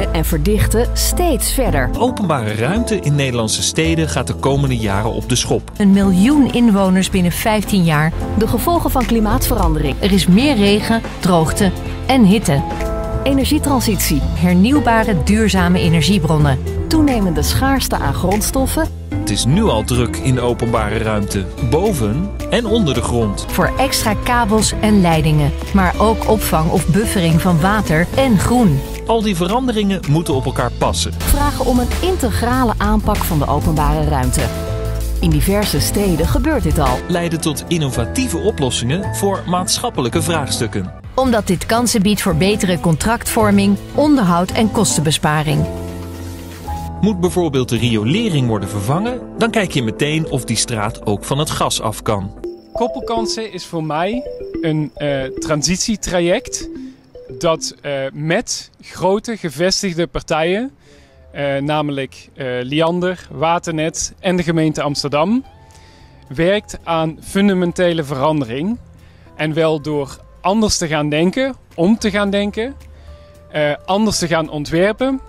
groeien en verdichten steeds verder. Openbare ruimte in Nederlandse steden gaat de komende jaren op de schop. Een miljoen inwoners binnen 15 jaar. De gevolgen van klimaatverandering, Er is meer regen, droogte en hitte. energietransitie, Hernieuwbare, duurzame energiebronnen. toenemende schaarste aan grondstoffen Het is nu al druk in de openbare ruimte, boven en onder de grond. Voor extra kabels en leidingen. Maar ook opvang of buffering van water en groen. Al die veranderingen moeten op elkaar passen. vragen om een integrale aanpak van de openbare ruimte. In diverse steden gebeurt dit al. Leiden tot innovatieve oplossingen voor maatschappelijke vraagstukken. Omdat dit kansen biedt voor betere contractvorming, onderhoud en kostenbesparing. Moet bijvoorbeeld de riolering worden vervangen, dan kijk je meteen of die straat ook van het gas af kan. Koppelkansen is voor mij een eh, transitietraject dat eh, met grote gevestigde partijen, eh, namelijk Liander, Waternet en de gemeente Amsterdam, werkt aan fundamentele verandering. En wel door anders te gaan denken, om te gaan denken, anders te gaan ontwerpen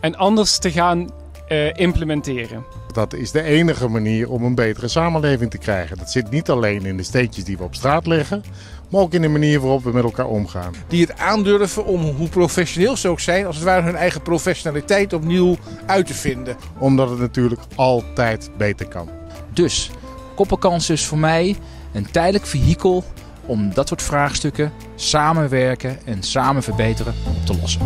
en anders te gaan eh, implementeren. Dat is de enige manier om een betere samenleving te krijgen. Dat zit niet alleen in de steentjes die we op straat leggen, maar ook in de manier waarop we met elkaar omgaan. die het aandurven om, hoe professioneel ze ook zijn, als het ware hun eigen professionaliteit opnieuw uit te vinden. Omdat het natuurlijk altijd beter kan. Dus koppelkans is voor mij een tijdelijk vehikel om dat soort vraagstukken samenwerken en samen verbeteren op te lossen.